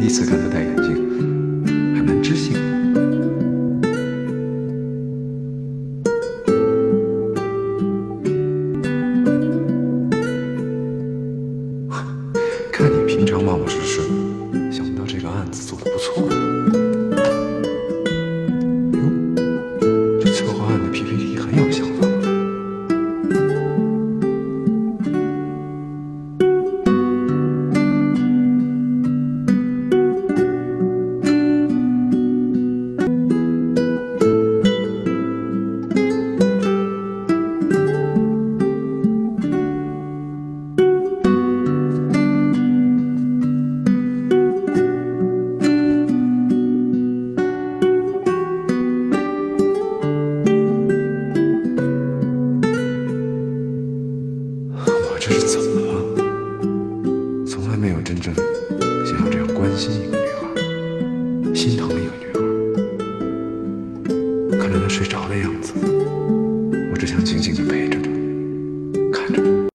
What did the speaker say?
第一次看他戴眼镜，还蛮知性。看你平常冒冒失失，想不到这个案子做的不错。哟，这策划案。这是怎么了？从来没有真正像要这样关心一个女孩，心疼一个女孩。看着她睡着的样子，我只想静静地陪着她。